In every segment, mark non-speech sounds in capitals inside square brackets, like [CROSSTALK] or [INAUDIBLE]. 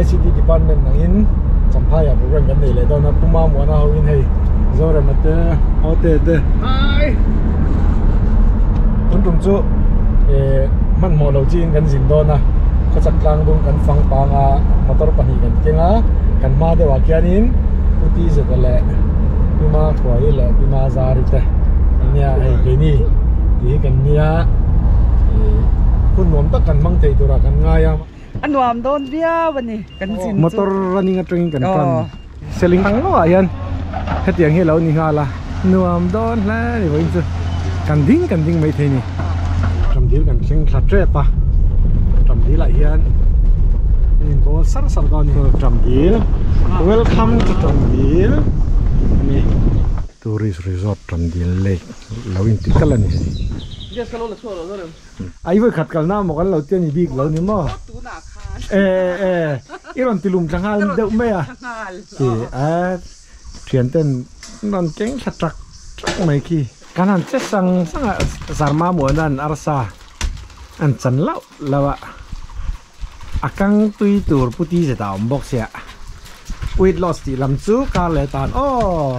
ICT department nang in champhai ya program kan nei le do na puma mo na ho in hei. Zore mate ote te ai tun tum chu e man mo lo jin kan zin do na. Ko chak lang dum kan fang pa nga motor pani kan kenga kan ma de wa kianin puti ze le pima khwai le pima zari te. Ania hei ke ni. Ti kan nia e kun nom tak kan mang thei tura kan nga ya anuam don bia bani kan sin motor running atring kan kan selling ang lo ayan hetiang hello ni hala nuam don la ni boin chu kan ding kan ding mai theni tram dil kan sing thla tre pa tram dil la hian in bol sar sar don ni tram dil welcome to tram dil ni tourist resort tram dil lake lo in tikala ni Yes, kalau lah suara suara. ai voi khat kal na mo kan lo te ni big lo ni mo Tu nak kan. eh eh iron tilum changal deuh me à? Thì à thuyền tên non keng thật trắc trắc mấy khi. Cái này chết sang sang sarma muốn ăn arsa ăn chân lão là ạ akang tui tur puti se ta om box ya weight loss thì làm chú ca lệ tàn ô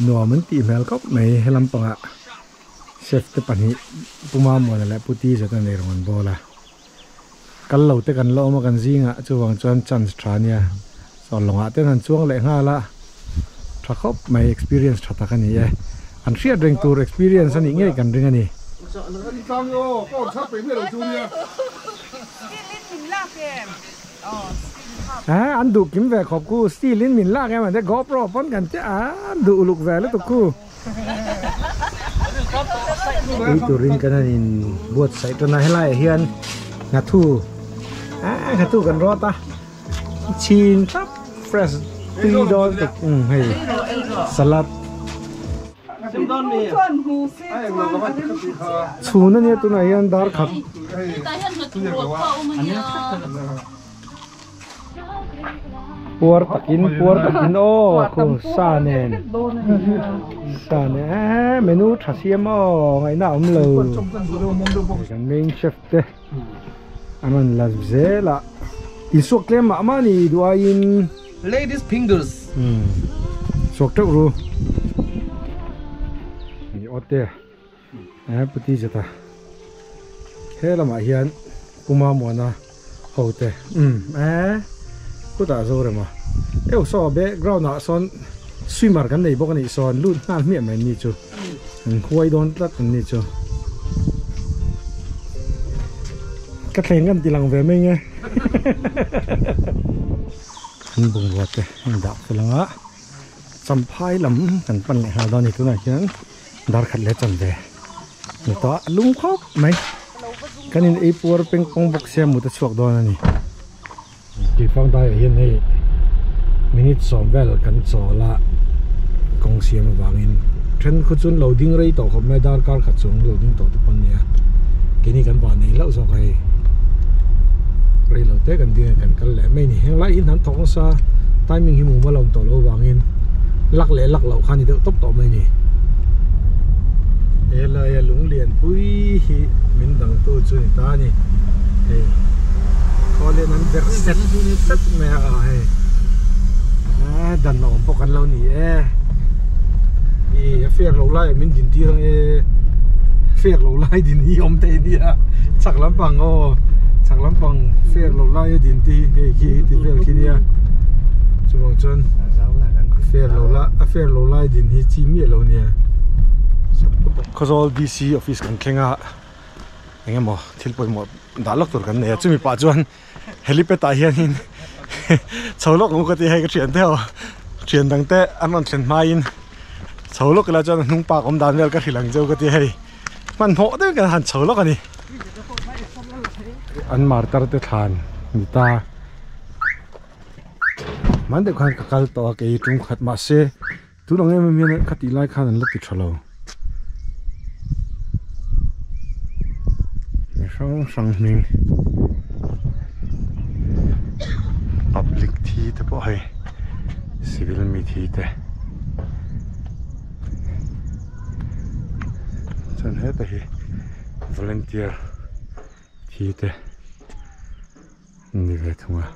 gay swa so ma a kai kai kai weight loss ngai vek kal khom kan ya ma se Sung don lâu. um ati tak tak tai don lo ve so da song kan tien te longa anin rap kal me ka so no man ti mel kop mai helam panga chef te pani puma mo la puti se tan nei ron bola kal lo te kan lo ma kan zinga chuwang chuan chance thania so longa te han chuang le nga la tha khop mai experience tha ta kan ni e an ria drink tour experience kan ring ani à anh đủ kiếm về khop cu xì lên mình la cái mà thế GoPro phone กัน chứ à đủ lục về lấy tụi cu. Ui tụi rin cái này buat sai cho này lại hiền ngã thu. À ngã thu gần rót ta. Chín sắp fresh tùy đó tụi ừ hay. Salad. Chú nó nhé tụi này hiền dar khắp puar takin puar takin ô khu sa nền. sa à menu xiêm ô ngày nào cũng lù cái main chef te anh mình là dễ là isuak lem mà mà ni đua in. Ladies fingers. suak trâu ru ni ote à puti jata thế là mà hiền kuma mona hậu te um à ku ta zo re ma eu son swimmer kan nei bok ni son lu na mi mai ni chu. An khuai don tat ni chu. Ka thleng kan tilang ve mai nge. [LAUGHS] Kan bung wa te da langa champhai lam kan pan le ha do ni tu na hian. Dar khat le chan ve. Ni to lung khop mai kanin ei pur peng pong bok se ki fang dai hian hei minute som vel kan chaw la kong siam wangin then khu chun loading rei to khop me kar kha chung loading to tu pan nia kini kan ba nei lo so kai rei lo te kan ding kan kal le mai ni heng lai in han thong sa timing hi mu ma lom to lo wangin lak le lak lo khani de top to mai ni ela ya lung lian pui hi min dang tu chu ni ta ni hey có lên ăn việc set set mẹ à à đàn nó bốc ăn lâu nỉ e đi phiền lâu lại mình e phiền lâu lai dính eh. hi om tê đi à ah. chắc lắm bằng ô oh. chắc lắm bằng phiền lâu lai eh, dính tí cái eh, khi tí phiền khi đi à ah. chú mong chân phiền lâu lại ah, phiền lai lại dính chi mi lâu nè DC office kan khenga. Engem thil poi mo dalok tur kan ne chumi pa chuan helipad a hian in cholok mu ka ti hai ka thian te ho thian dang te an on thlen mai in. Cholok la chuan hnung pa kom dan vel ka thilang jo ka ti hai. Man ho de ka han cholok ani. An mar tar te than. Ni ta man de khan ka kal to ke tung khat ma se. Tu long em mi ne khati lai khan an la ti thalo sang sang ning thi te po hai civil mi thi te chan he ta hi volunteer thi te ni ve thunga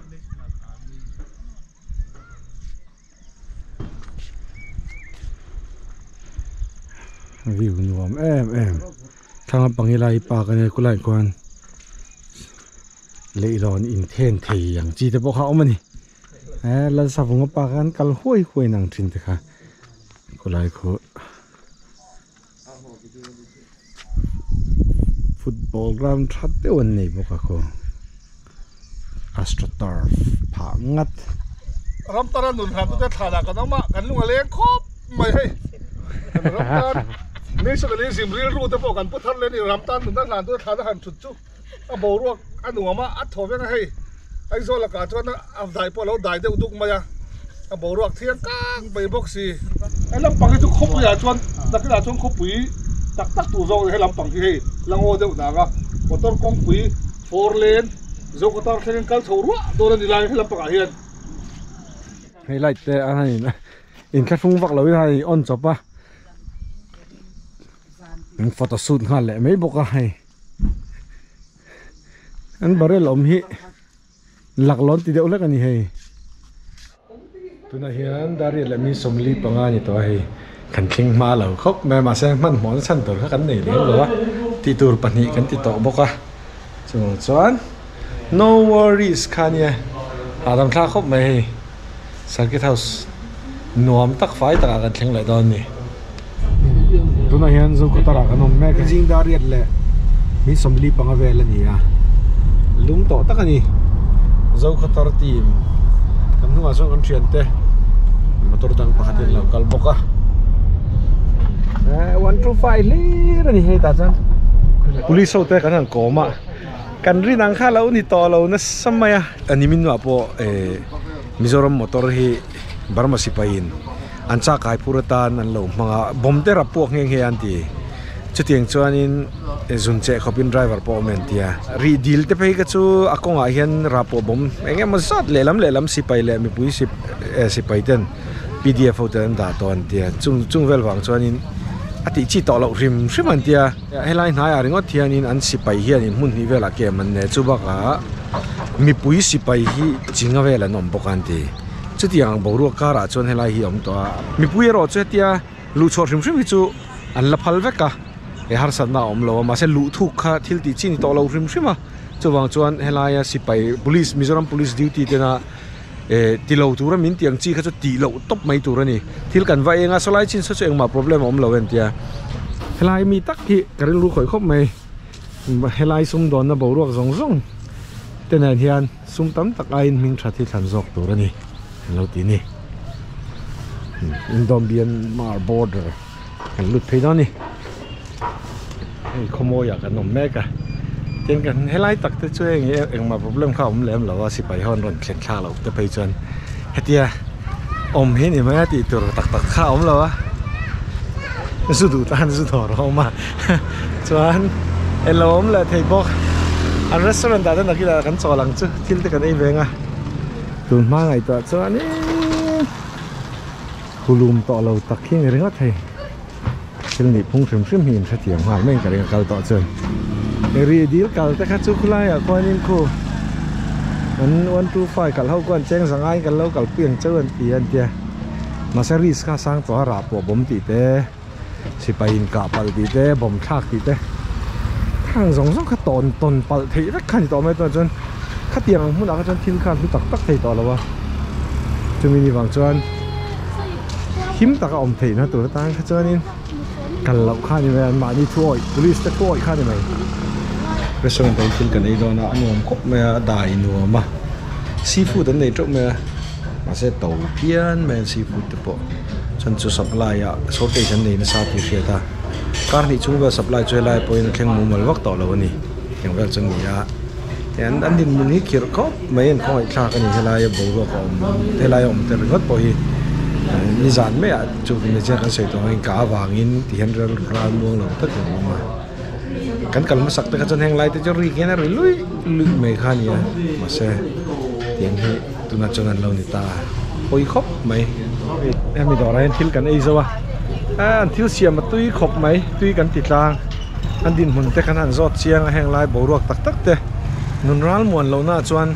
view nuam em em. Thang pangi lai pa ka ne kulai kwan lei ron in then thei yang chi te bo kha omani. e la sa bunga pa kan kal hoi hoi nang thin te kha kulai kho football ground that te wan nei bo ka kho astroturf pha ngat ram tara nun han tu thada ka na ma kan lunga le khop mai hei ram tan ni sa le sim ril ru te po kan puthar le ni ram tan nun han tu thada han chut chu a bo ru anu ma a tho ve na hei ai zo la ka chuan a dai po lo dai de uduk ma ya a bo ru thian ka bai box si ai lam pang chu khop ya chuan da ka chuan khop pui tak tak tu zo he lam pang ki hei lang o de da ga motor kong pui four lane zo ko tar khen kal tho ru do ni lai he lam pang cái hian hay lại thế à, anh này in cái phung vạc lối này on chụp à. Photo shoot hả lẽ mấy bộ cái à, anh bảo đây lom hi lạc lon thì đâu lấy cái này hay tụi này hiện dari là mi som li panga ni to hay khẩn kinh ma lâu khóc mẹ mà xem man món săn tổ các cái này đấy rồi ti tur pan hi kan ti to boka chung chuan no worries khania adam thla khop mai circuit house nuam tak fai taka kan thleng lai dawn ni. Tuna hian zo ko tara kan om me ka. Jing dar riat le. Mi somli panga vel ani a. Lung to tak ani. zo ko tar team. Kan nuwa so kan thian te motor dang pakhatin lo kal boka eh 125 lir ani hei ta chan police ho te kan han koma. Kan ri nang kha lo ni to lo na samaya. Ani min wa po eh mizoram motor hi barma sipain an cha kai puratan an lo mga bom te ra puak ngeng he an ti chutiang chuanin eh, zun che khopin driver po men tia. Ri deal te phei ka chu akonga hian rapo bom. Enge ma sat lelam lelam sipai le mi pui sip eh, sipai ten. Pdf ho ten da ton tia. Chung chung vel wang chuanin ati chi to lo rim rim an tia. Helai na ya ringot thianin an sipai hian in mun hi vela ke man ne. Chu baka, mi pui sipai hi chinga vela nom bokan ti. Chu tiang boru kara chon ah helai hi om to mi pui ro chu tia, lu chor rim rim hi chu an la phal veka e har san na om lo ma se lu thu kha thil ti chin to lo rim rim a chuwang chuan helaya sipai à, police, mizoram police duty te na e ti lo tura min tiang chi kha chu ti lo top mai tura ni thil kan vai nga solai chin so eng ma problem om lo en tia helai mi tak hi karil lu khoi khop mai helai sum don na boruak zong zong tên này hiền sum tắm tắc ai mình thật thì thành dọc tổ này lâu tí nè ừ, Indonesian Mar border. Kan lut phei ni มีขโมยอยากกันนมแม่กะเจนกันให้ไล่ตักจะช่วยอย่างเงี้ยเองมาเริ่มเข้าผมแหลมแล้วว่าสิไปห้อนร่อนเขียนข้าเราจะไปจนเฮเตียอมเห็นไหมตีตัวตักตักข้าอมแล้ววะสุดตานสุดหอร้องมาจวนเอลอมแหละเทบอกอันร้านนั้นแต่นักกีฬากันสอหลังจุทิลตกันไอเวงอะตุนมาไงตัวจวนนี่คุลุมต่อเราตักขี้เงี้ยงก็เท phung thrim thrim hin tha tiang ha men ka ringa kal to chun ri dil kal ta kha chu khulai a ko nin khu an 125 kal ho kwan cheng sangai kal lo kal piang chau an ti an tia ma sa ris ka sang to ra po bom ti te si pa in ka pal ti te bom thak ti te ทางสองสองขตอนตอนปัลเทรักขันต่อไม่ต่อจนขัดเตียงมุ่งหน้าจ cần lọc như vậy mà bạn đi thôi police chắc thôi khai này mày cái sân đấy trên cái này đó nó anh nhuộm cốc mẹ đại nhuộm mà seafood đến đây trong mẹ mà sẽ tàu biển mẹ seafood tập bộ chân chú supply à số cái chân này nó sao thì phía ta car thì chúng ta supply cho lại. bây nó khen mua mà vắt tàu lâu nè khen vắt chân này à thì anh anh đi mình hít kiểu có mấy anh không phải tra cái này thế này bầu rồi còn thế này ông thế này vắt bồi khoi zan me a chu ni che kan sei to in ka wang in, ti hen ral ral muang lo ta ko ma. Kan kal ma sak ta chan heng lai te chon ri ken ri lui lui me khan ya ma se, tiang he tu na chon an lo ni ta. Oi khop mai. Em mi do ra en thil kan ei zo wa an thil sia ma tui khop mai, tui kan ti tlang. An din mun te kan an zot chiang heng lai bo ruak tak tak te. Nun ral muan lo na chuan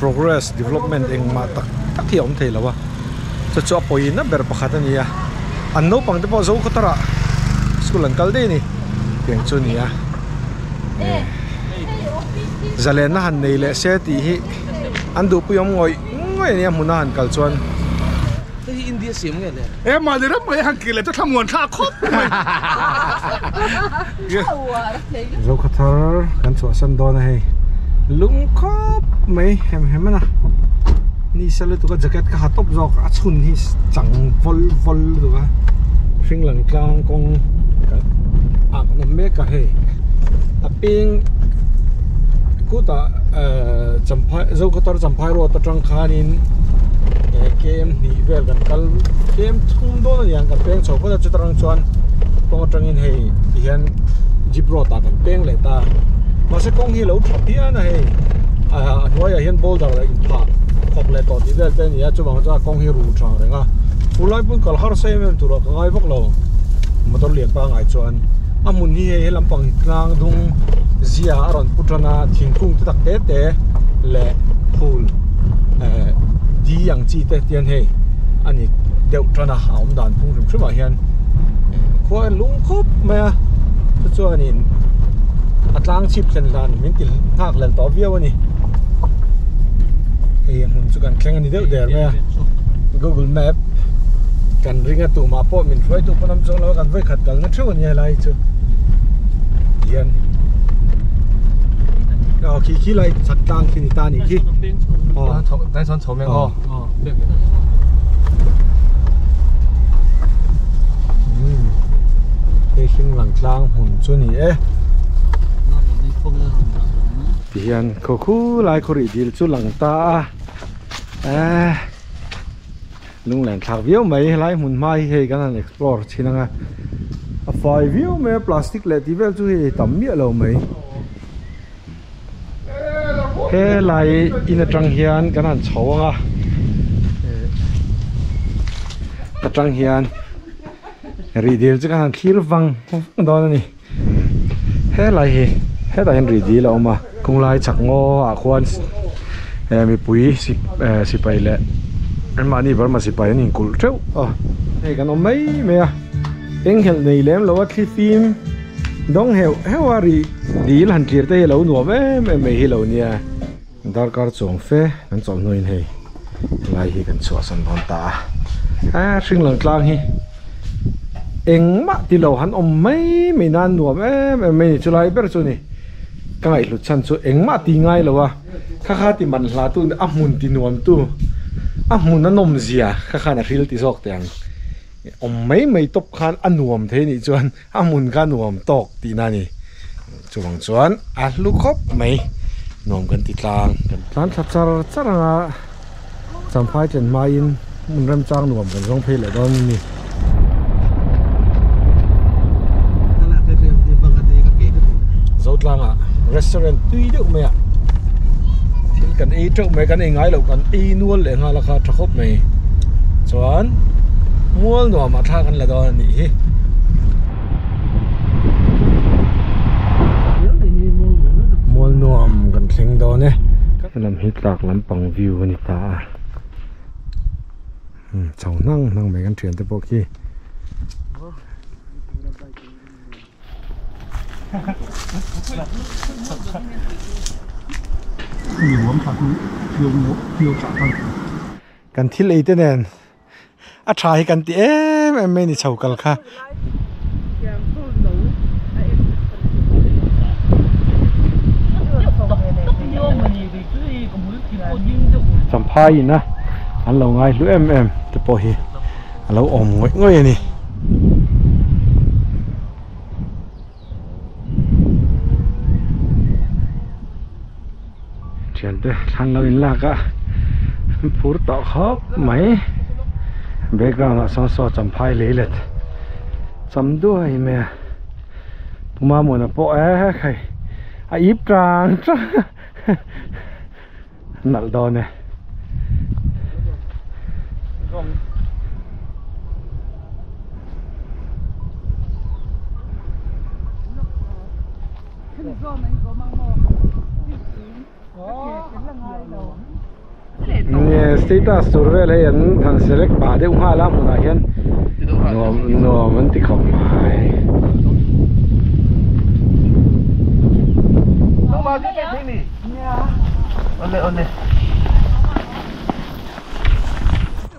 progress development eng ma tak tak hi om thei lo wa cho chu apoi na ber pakhat ani a an no pang te pawh zo kho tara. School an kal dei ni. Piang chu ni a zalen na han nei le se ti hi an du pu yom ngoi ngoi ni a mun han kal chuan hi india siam nge le e ma le ra mai han ki le ta tham ngon tha khop zo kho tara, kan chu san don hei lung khop mai hem hem na ni sale tu ka jacket ka hatop jok a chun hi chang vol vol tu ka hring lang tlang kong ka a nó me ka he a ping ku ta champhai zo ko tar champhai ro ta tang khanin kem ni vel kan kal kem thum do na yang kan peng chho ko ta chutarang chuan kong atangin hei hian jeep ro ta kan peng le ta. Ma se kong hi lo thap hi na hei a hnuai a hian boulder la in pha khop le to ti vel te ni a chu bang cha kong hi ru thang renga fulai pun kal har sei men tur ka ngai bok lo motor lian pa ngai chuan a mun hi he lampang tlang dung zia aron putrana thingkung te tak te te le phul eh di yang chi te tian hei ani deuh trana haum dan phung rim thima hian khua lung khop ma chu chuan in atlang chip chen lan min til thak len to viau ani eh mun chu kan khleng ani deuh der me google map kan ringa tu ma po min roi tu panam chong lo kan vai khat kal na thu ni lai chu yan ờ khi khi lại chặt tan khi thì ta nhỉ khi ờ tay son chồng em ờ thế khi lằng lang hồn cho nhỉ ấy thì hiện khu khu lại khu đi chút lằng ta à. Lung lên thảo viếu mấy, lái mun mai hay cái này explore chỉ năng à. à Phải view mấy, plastic lại tí vel chú thì tắm miệng lâu mấy. Thế lại in trăng hiền cái này xấu à. Cái trăng hiền. Rì điều chứ cái này khí văng đó này thế lại hết tại rì điều lâu mà. Cùng lại chặt ngô à khoan e mi pui si eh, si pai le. Em ma ni bar ma si pai ni kul treu. Ah, a hey kan om mai me a eng hel nei lem lo a thli phim dong heu heu a ri. Di lan tir te lo nu me me me hi lo nia dar kar chong fe kan chom noin hei lai hi kan chua san bon ta. A sing lang tlang hi. Eng ma ti lo han om mai me nan nuam em em me ni chulai ber chu ni ka ngai lu chan chu eng ma ti ngai lo wa kha kha ti man hla tu a mun ti nuam tu. A mun na nom zia kha kha na ril ti zok teng om mai mai top khan a nuam the ni chuan a mun ka nuam tok ti na ni chuang chuan a lu khop mai nuam kan ti tlang kan tlan thap char charanga champhai chen mai in mun ram chang nuam kan rong phei le don ni Kalau kerja di bangkat di kaki itu. dấu lang à restaurant tuy được mẹ thì cần ý trước mẹ cần ý ngay lâu cần ý nuôi lệ ngay là khá chắc khóc mày choán mua nó mà tha cần là đó nỉ mua nó cần thình đó nè làm hít lạc làm bằng view nè ta ừ, cháu năng năng mấy cái restaurant tui deuh mai a thil kan ei teuh mai kan ei ngai lo kan ei nual le nga lakha thakop mai chuan mual nuam a tha kan la dawn ni hi mual nuam kan thleng dawn e lam hi tlak lampang view ani ta chau nang nang mai kan thian te pawh khi กันที่เลยเด่นอาชายกันที่เอ๊ะไม่ได้เชากันค่ะสัมภาษณ์นะอันเราไงรู้เอ็มเอ็มจะปล่อยเราอมง่อยนี่ te than lo in la cả. Phur to khop mai background a so so cham phai le chấm đuôi mẹ. Me mà muốn là po e khai a ip trang lỡ những video hấp dẫn status tur vel hay an han select ba de ha la mun a hian no no man ti khom mai cái cái này ôn lên ôn lên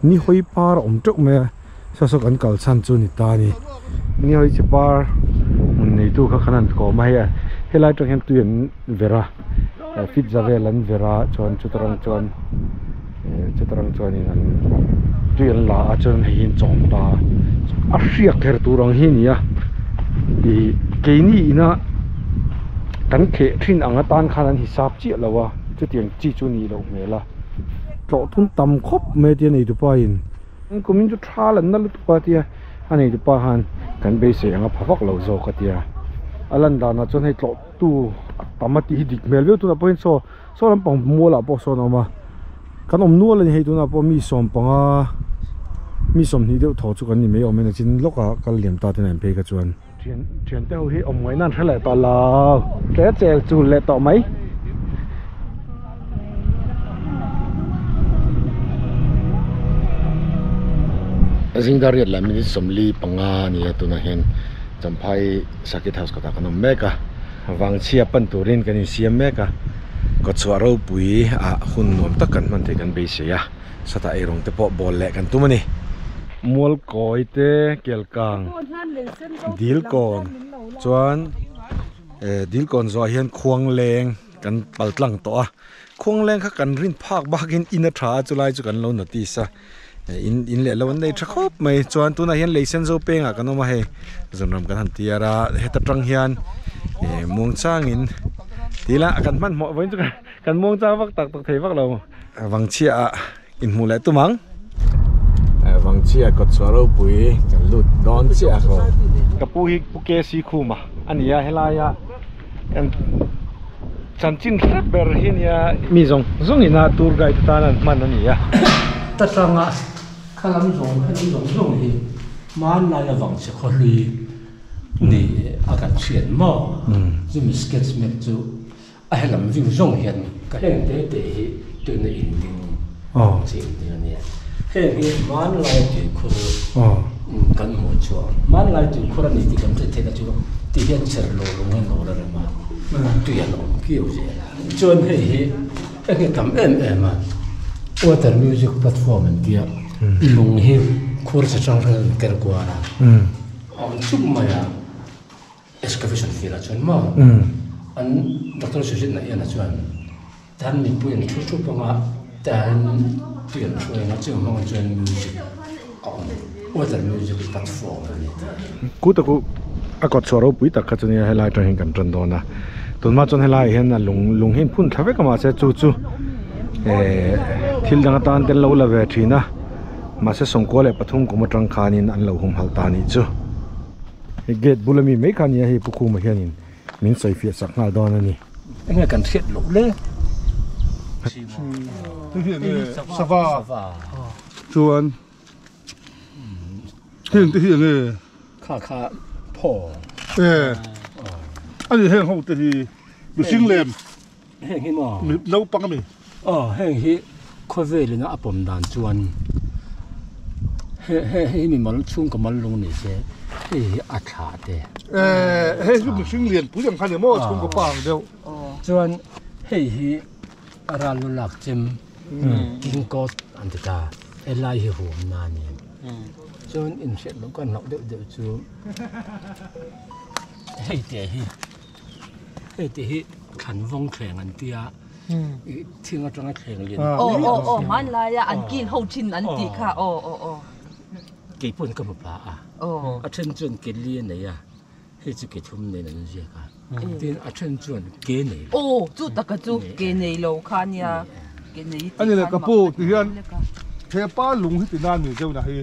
ni hoi par om tuk me sa so kan kal chan chu ni ta ni. Ni hoi chi par mun nei tu kha khanan ko ma ya helai to hem tu en vera Eh, fit zavel an vera chon chutarang chon. Eh, chutarang chon in an như en la a chon hin trọng ta a hriak her turang hi ni nha i cái ni ina kan khe thin anga tan khan an hisap chi lawa chu tiang chi chu ni lo me la tlo thun tam khop me tia nei tu pa in ang kumin chu tha lan na lu tu pa tia anei tu pa han kan be se anga phawak lo zo ka tia alan da na chon hei tlo tu tamati hi dik mel ve tu na point so so lam pang mo la po so no ma kan om nual ni hei tu na po mi som panga mi som ni deuh tho chu kan ni me om na chin loka kal liam ta ten an pe ka chuan thian thian te ho hi om ngoi nan thala ta la ke chel chu le to mai zingdar yat la minit somli panga ni tu na hen champhai sakit house kata kanom meka วังเชียปันตัวเรนกันอยู่เสียมแม่กะก็ชัวเราปุ๋ยอะหุ่นนวมตะกันมันถึงกันเบเสียสตาเอรองเตปอบอลแหลกันตุ้มันนี่มวลกอยเตเกี่ยกลงดิลก่อนชวนเออดิลก่อนจอยเห็นควงแรงกันปัลตังต่อควงแรงข้ากันรินภาคบากินอินทราจุไลจุกันเราหนตีซะ in in le lawan nei thakop mai chuan tuna hian leisen zo penga kan oma he. Zonram kan han tiara heta tang hian. E mong chang in. Tila kan man mo voin chu kan mong cha vak tak tak thei vak lo. Wang chia in mu le tu mang. Wang chia ko chwaro pui. Kan lut don chia ko ka pu hi pu ke si khu ma. Ania helaya kan chan chin ber hin ya mi zong. Zong ina tour guide ta nan man ani ya tất rằng à khá lắm rồi khá lắm rồi rồi thì mà lại là vòng sẽ khó lì đi à cái chuyện mà dù mình sketch mẹ chú à hay làm việc rong hiện cái hiện tế tế từ nơi in đi oh chuyện đi nè hiện hiện mà lại thì khó oh cái một chỗ mà lại thì khó là thì cái thế cái chỗ thì hiện ser lô lô hay lô là mà tuy là kiểu gì cho nên hệ cái cảm em em mà water music platform and kia lung hi khur sa chang ra ker kwa ra mm on chuk ma ya excavation fi la chon ma mm an doctor su jin na ya na chuan tan mi pu en chu chu pa nga tan pu en chu nga chu ma chuan music on water music platform ni cú ta cú a cọt soro pui tak ka chuni helai tra hin kan tran do na tun ma chon helai hen na lung lung hin phun thave ka ma se chu chu. E thil dang tan ten lo la ve thina ma se song ko le pathum ko ma tang khanin an lo hum hal ta ni chu e gate bulami me khan ya hi puku ma hianin min sai fi sak ngal do na ni nga kan thiet lo le cái hiện này sava va chuan hiện cái hiện này kha kha pho ê anh hiện hậu thì mình sinh lên he hi ma mình nấu băng mình Ờ, heng hi kho ve le na apom dan chuan he he he mi mal chung ka mal lung ni se. He hi a tha te. Ê hay chúng mình sinh liền bố chẳng khai được mà không có bảng đâu chuan he hi ara lu lak chem. King ko an ta e lai hi hum na ni. Chuan in shet lo kan nok deuh deuh chu. Hei te hi. Hei te hi khan vong thleng an tia. Thing atanga thleng lin à Ồ ồ ồ man la ya an kin ho chin an ti kha. Ồ ồ ồ ồ a he chu ke thum nei nan zia ka tin a chen chuan ke nei โอ้จุดตะกะจุเกเนโลคาเนี่ยเกเน อันนี้เลยกระปูที่เฮียน เฮป้าลุงที่ติดหน้าหนูเจ้าหน้าที่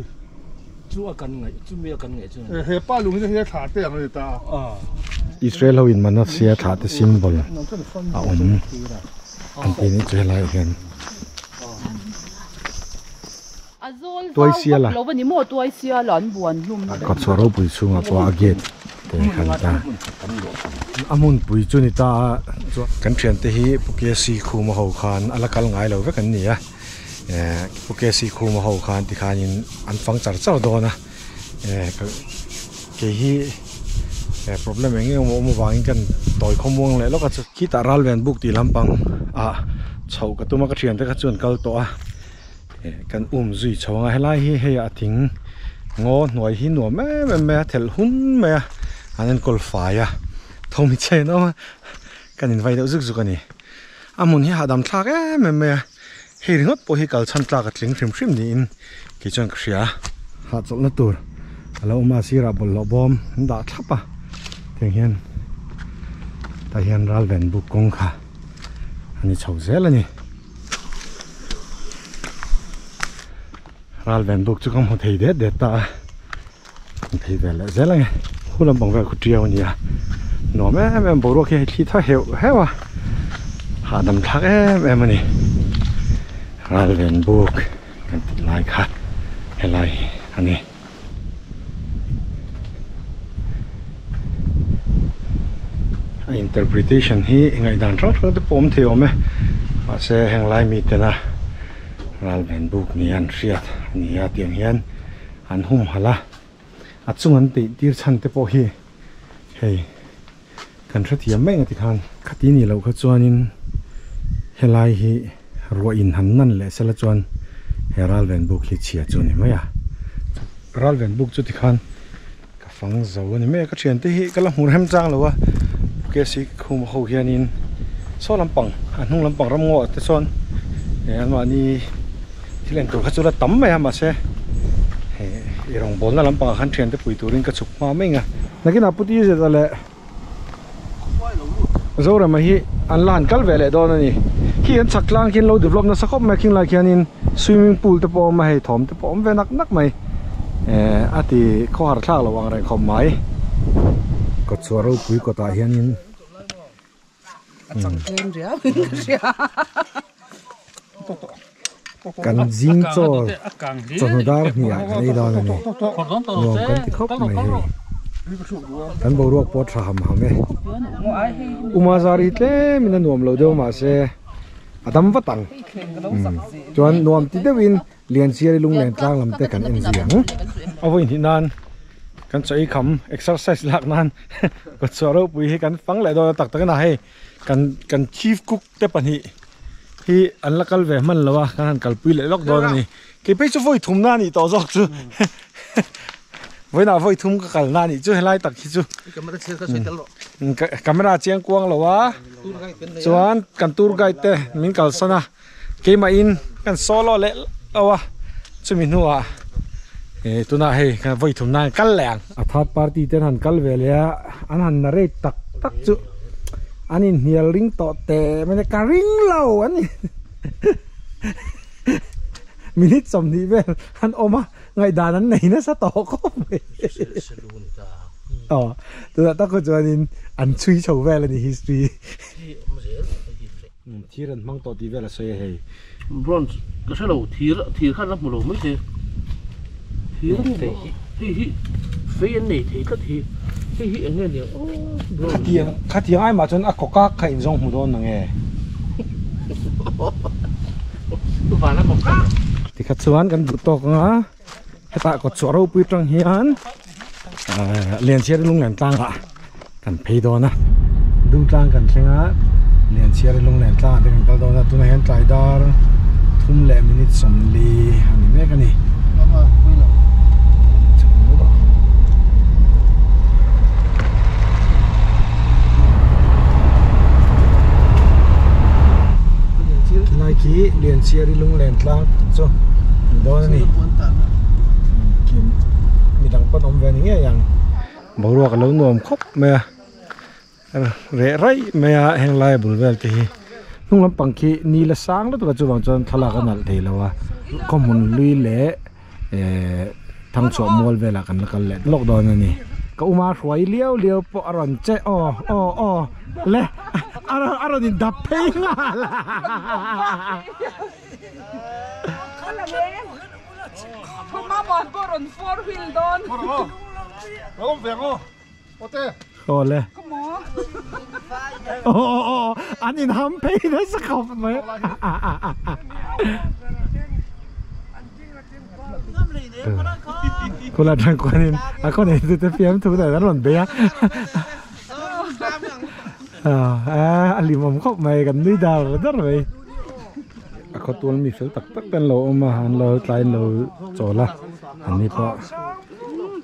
chu a kan ngai chu me a kan ngai chu เฮป้าลุงที่เฮียขาเตียงเลยตา a อิสราเอลเฮาอินมันนัดเสียถาดซิมบอลอาอมอันที่นี้จะไล่เห็น ตัวเสียล่ะ เราวันนี้หมดตัวเสียหลอนบวนลุ่ม ก็ชัวร์ปุยซุงอ่ะตัวอาเกตเตะขันตาอามุนปุยจุนิตาตัวกันเทียนเตฮีปุกเกสีคูมาหาคานอลกัลง่ายเราเวกันนี่อ่ะเอ่อปุกเกสีคูมาหาคานที่ขานินอันฟังจัดเจ้าโดนะเอ่อเกฮีเอ่อ problem เองโมโมวางกันต่อยขมวงเลยแล้วก็จะคิ kan um zui chonga helai hi he ating ngo noi hi no me me me, thel hun me anen kol faya thomi che no kan in vai deuh zuk zuk ani amun hi hadam thlak e me me hi ringot po hi kal chan tlak atling hrim hrim ni in. Ki chang khria ha chol na tur. Ala uma sira bol lo bom. Da thapa teng hian. Ta hian ral ven bu kong kha. Ani chhau zel ani ral ven duk chu kam ho thei de de ta. Thei de la zela nge hulam bang ve khu triao ni ya no me me bo ro ke thi tha he he wa ha dam thak em em ni ral ven buk kan ti lai kha he lai ani interpretation hi ngai dan rong rong de pom theo me ma se heng lai mi te na ral ven buk ni an riat ni a tiang hian an hum hala a chung an ti tir chan te po hi hei kan thra thiam mai ngati khan khati ni lo kha chuanin helai hi ro in han nan le sela chuan he ral ven buk hi chia chu ni maya ral ven buk chu ti khan ka fang zo ni me ka thian te hi ka la hmur hem chang lo wa ke si khum ho hianin so lampang an hung lampang ram ngo te chon e an ma ni ที่เล่น lên tụ khách du là tắm mày mà xe? Hệ rồng bốn là lắm bằng khăn truyền để bụi tụ lên cái chụp hoa mình à nãy cái nào bút đi rồi là rồi là mà hi anh là ăn cắt về lại đó này khi anh sạc lang khi lâu được lắm nó sạc không mà khi là khi anh swimming pool tập bom mày thòm tập bom về nắc nắc mày. À thì khó hạt khác là bằng này không mấy có xóa râu quý của ta hiền chẳng thêm gì á cần zing cho cho nó đau nhỉ cái này đó này. nó cần thì khóc mày. kan bầu ruột bọt ham ham ấy uma zari thế mình là nuông lâu đâu mà sẽ adam vắt tăng cho anh nuông tít đấy win liền xia đi lung liền trang làm thế kan em gì hả ông vinh thì nan. Cần chơi khám, exercise lạc nan. Còn sợ đâu bùi hay kan phăng lại đó tắc tắc cái này. Cần cần chief cook tiếp bạn hì hi an la kal ve man lawa kan han kal pui le lok do ni ke pe chu voi thum na ni to jok chu voi na voi thum ka kal na ni chu helai tak hi chu camera chiang kuang lawa chuan tour tur gai mình min kal à cái ma in kan solo le lawa chu min nuwa e tuna he kan voi thum na kal lang a third party ten han kal ve le an han na re tak chứ. อดรามหาเมอุมาซาริเตมินันนวมเราเดียวมาเสอดัมวัตังจวนนวมติเดวินเลียนเสียลุงเลียนกลางลำเตกันเอ็นเสียงเอาไว้ที่นั่นกันใช้คำ exercise หลักนั้น ก็สวรปุยให้กันฟังเลยโดนตักตะกันให้กันกัน chief cook เตปันฮี hi an la kal ve man lawa kan han kal pui le lok do ni ke pe chu voi thum na ni to jok chu voi na voi thum ka kal na ni chu helai tak hi chu ก็ไม่ได้เชื่อก็ใช้ตลอด camera chiang kuang lawa ตู้ไรเป็นเลย chuan kan tour guide te min kal sana ke ma in kan solo le lawa chu min huwa e tuna hei kan voi thum na kal leng a third party ten han kal ve le an han na re tak tak chu anin hial ring to te mene ka ring lo ani minit som ni vel han oma ngai danan nei na sa to ko ờ tôi đã tao có cho nên ăn chui chầu về là history thì lần mang tổ đi về là xoay hay บรอนซ์ก็ใช่เราทีละทีขั้นรับมือเราไม่ใช่ทีละนี่ที่ที่เฟียนนี่ทีก็ที khát tiếng khát tiếng ai mà chọn ác có các cái giống hồ đôn nghe. Và nó một cái thì khát xoan gần bút to ngã hết tạ có chỗ rau bụi trăng hiền à, liền xe lung lẻn tăng à cần phê đó nè. Đu tăng cần xe ngã liền xe lung lẻn tăng thì cần đó nè. Tôi này hiện tại đó thum lẹ mình ít sống lì. Hành mấy cái này. chia đi lung liền tlang cho đó là nè ปวนตา kim mi dang pat om ve ni nge yang bo ro ka lo nom khop me re rai maya heng lai bul vel te hi nung lam pang khi ni la sang la tu chu wang chon thala ka nal thei lawa kom hun lui le e thang chu mol vela kan la kal le lockdown ani ka uma hruai cậu má rồi liêu liêu bộ rộn chê ồ ồ ồ lê à rồi à rồi nhìn đập phí mà là không mà bọn bộ rộn four wheel don không phải không có thế ồ lê ồ ồ ồ anh nhìn hâm phí đấy sắc học mấy Ừ. con là trang quan nên à con này từ từ phim thú tại đã lòn bé. Ờ, à à lì mồm khóc mày gần đi đào rồi đó rồi à có tuôn mì phiếu tắc tắc tên lộ mà hàn lộ tại lộ chỗ là hàn đi bỏ.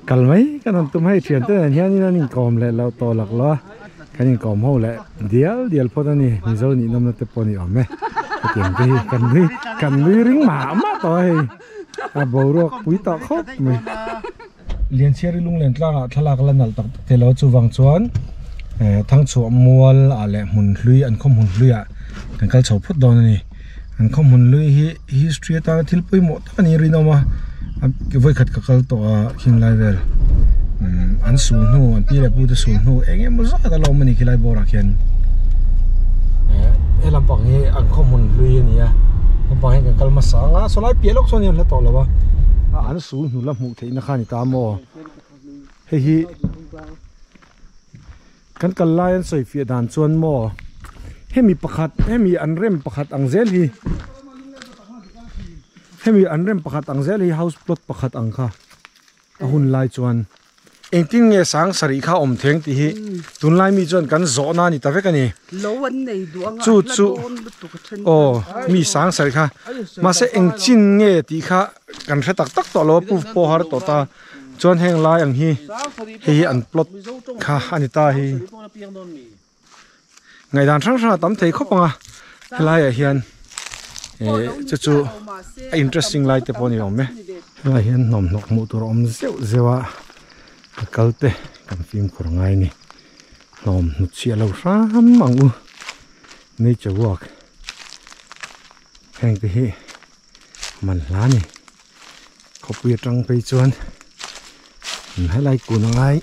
Cần mấy cái thằng tụm hay chuyển tới là như là nhìn còm lại lâu to lạc lo cái nhìn còm hậu lại điếu điếu phô ta nì mì dâu nì nông nó tập bò nì ổm mẹ. Tiền đi cần đi cần đi rính mã mà tôi à bầu rồi quý tao khóc mình liền xe đi lung liền tla ngã tla cái lần nào tao cái chu Vang chuan ờ, thằng chuột Mua à lẹ hùn lui anh không hùn lui à thằng cái chầu phút Đòn này. Anh không hùn lui hi history ta thil pui mộ ta ni rino mà. Với khát cái cái tổ à, kim lai về. Anh sùn nu anh Đi lại bu sùn nu anh em mới ra ta lâu mình cái lai bora kiên em làm bằng cái anh không hùn lui này à ba hen kan kalma sanga so lai pialok so ni la to anh an su nu la mu nó khani ta mo he hi kan kal lai an soi fi dan chuan mo hemi pakhat hemi an rem pakhat ang zel hi. Hemi an rem pakhat ang zel hi, house plot pakhat ang kha. A hun lai chuan engtin nge sang sari kha om theng ti hi. Tun lai mi chuan kan zo na ni ta vek ani Lâu anh này đuông Chu, chu. o mi sang sari kha. Ma se eng chin nge ti kha kan hre tak tak to lo pu po har to ta. Chuan heng lai ang hi. Hi an plot kha ani ta hi. Ngai dan thang thang tam thei khop anga. Lai a hian. e chu chu. a interesting lai te poni om me lai hian nom nok mu tur om zeu zewa kalte kan film khur ngai ni. Nom nu chia lo ram mang u nature walk heng te hi. Man la ni. Khopui tang pe chuan. Hãy lại ku na ngai.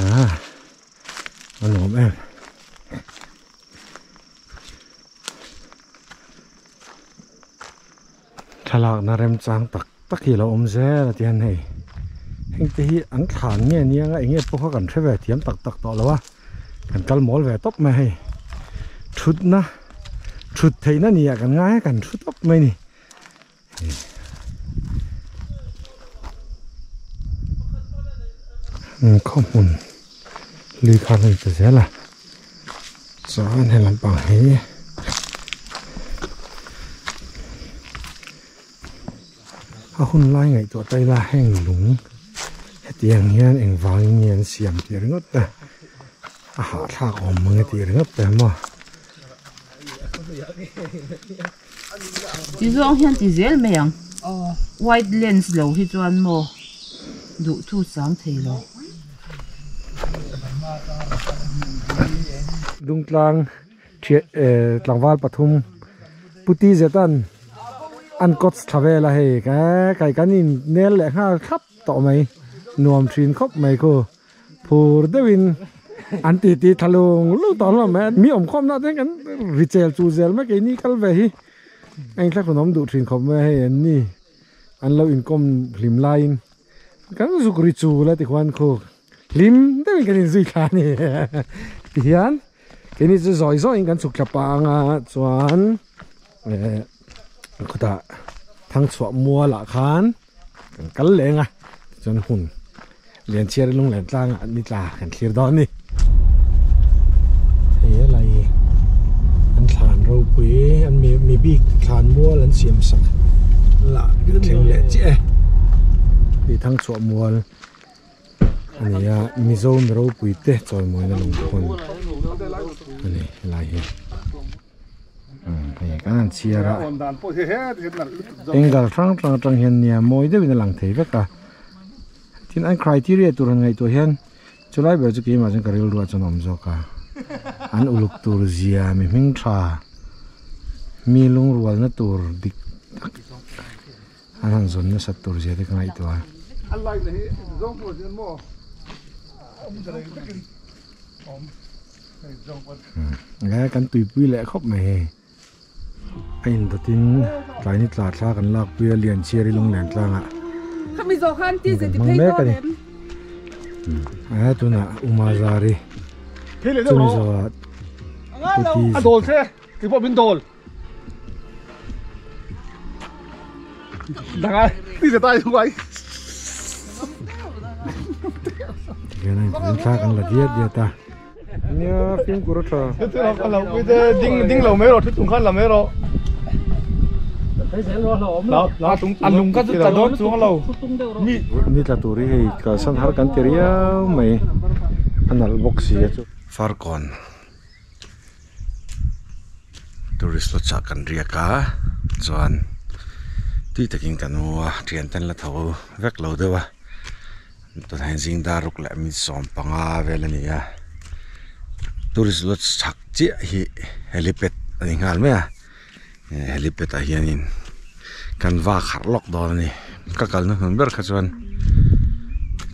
À nó ổn em. Thà lạc na rem trang tắc tắc hi lo om ze la tian hei anh thấy ăn thản nhẹ nhẹ anh nghe bố khó cần xe về tiêm tặc tặc tọ là cần cắt mồi về tóc mày hay. Chút na chút thấy na nhẹ à, cần ngay cần chút tóc mày nè ừ, không muốn. Lưu khai lên từ thế là. Gió này làm bằng hết à, hôm nay ngày tụi tay là hẹn he tiang hian eng wang hian siam ti ringot ta a ha thak om mange ti ringot ta ma Chỉ do hiện chỉ dễ mày ang. White lens lâu hi chuan mo. Đủ thu sáng thầy lo. dung tlang thia e tlangwal pathum. Puti zetan an kot thave la he ka kai kanin nel le ha khap to mai นวมชินคบไมโครผูดวินอันตีตีทะลงลูกตอนว่าแม่มีอมคมน่าทั้งกันริเจลจูเจลไม่กี่นี่กันไปไอ้คลักขนมดูดชินคบไม่ให้อันนี้อันเราอินกลมหิมไลน์กันสุกริจูแล้วติควันโคริมได้เป็นกันอินสุยคานี่ที่ยันกันนี่จะซอยซอยกันสุกจับปางอะจวนเออก็ตาทั้งสวมัวละคานกันเลงอะจนหุ่น anh mua liền chia lung liền tang à đi là cái kia đó đi. Thế là anh thàn râu quý anh mi mi bị thàn mua lần xiêm sắc lạ cái thằng lệ chứ thì thằng chụp mua anh ấy à mi dâu mi râu quý tê rồi mới là lùng anh này hiện ừ thì cái này chia ra. Thế là anh gặp trăng trăng trăng hiện nhà mỗi đứa bên làng thấy tất cả thì anh criteria tụi ngày tụi hiện chulai be chu ki ma jang karil ruwa chon om zo ka. An uluk tur zia mi ming tha. Mi lung ruwal na tur dik an han zon na sat tur zia dik ngai to Allah này giống của chuyện mò ông cái này cái gì ông này giống của ga kan tui pui le khop me ain to tin tlai ni tla thla kan lak pui lian chiari lung len tlanga Kami zo ti ze ti me do ka ni. lem. a tu na uma zari thế là tu ni đâu zo puti à đồn thế cái bộ bên đồn đang ai đi ra tay không ai. Ke na tin thla kan la dia dia ta. Nya phim là là bây giờ đinh đinh lầu mấy rồi thế tùng khăn là mấy rồi lùng cắt tất đó xuống lầu ni ni tla turi hei ka san har kan teria mai anal box si chu far kon tourist lo cha kan ria ka chuan tui takin kan wa thian tan la tho vek lo dewa to han jing da ruk la mi som panga vel ani ya tourist lo chak chi hi helipad ani ngal me a helipad a hianin. Kan va khar lok do ni. Ka kal na hun ber kha chuan.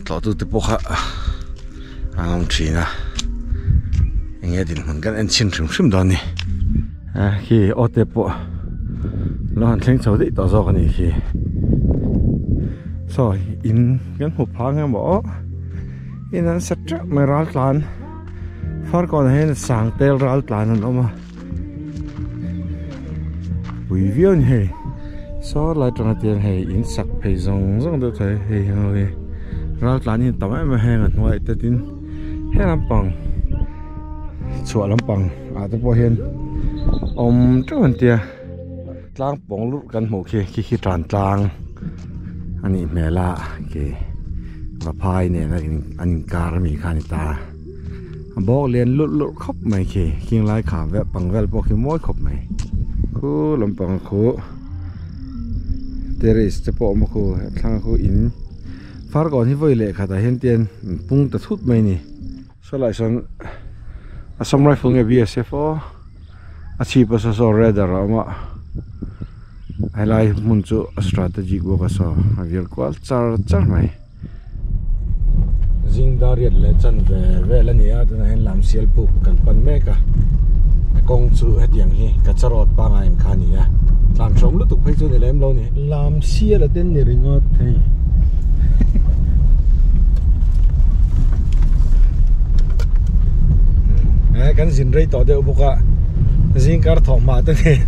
To tu te po kha angam ah, thina enge din hun kan en chin thrim thrim do ni. Ah, a khi o te po. Lo han thleng chho dei to zo ka ni khi so, in kan hu pha nga mo in an sat tra mai ral tlan. Far kon hen sang tel ral tlan an quý vị vion hei so lại trong tiền hay in sắc phải rong rong được thấy hay hơi ra là nhìn tấm em hay ngặt ngoài tự tin. Hay lắm bằng. Chùa lắm bằng. À tôi bảo hiền. Ông trong anh tia lang bóng lúc gần một khi khi khi tràn trang anh ấy mẹ lạ, kì. Và phai nè, là anh car mi khăn ta. Bỏ khu lâm bằng khu. Terrace te pawh ma khu, thang khu in. Far kon hi voi le kha ta hen tian pung ta thut mai ni so lai son a sam rifle nge bsf o. À, a chi pa so so radar à, ama ai lai mun chu a strategic wo ka à, so a vir kwal char char mai zing dariat le chan ve ve la ni a tu na hen lam sial pu kan pan me ka kong chu hetiang hi ka charot pa nga em khani a làm sống lúc tục phải cho này em lâu nè làm xia là tên này ngọt thì à cái gì đây tỏ đều bốc à riêng cả thọ mà thế này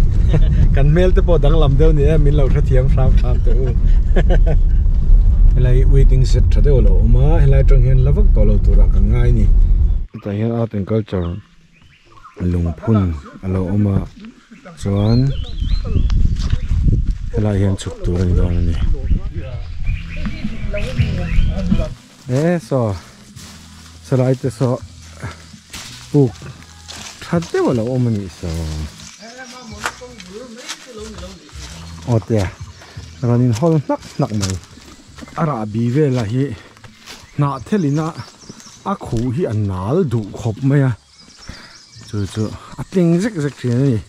cái mail tới bộ đang làm đều nè mình lâu rất thiam phàm phàm tới lại waiting set thật đều lâu mà lại trong hiện là vất tỏ lâu tụi ra cái ngay nè tại hiện ở trên culture lùng phun alo oma chuan helai hian chuk tur ani dawn ani e so salai te so puk that te wala om ani so o te ranin hol nak nak mai ara bi ve la hi. Na thelina a khu hi an nal du khop mai a chu chu a tling zek zek thian này,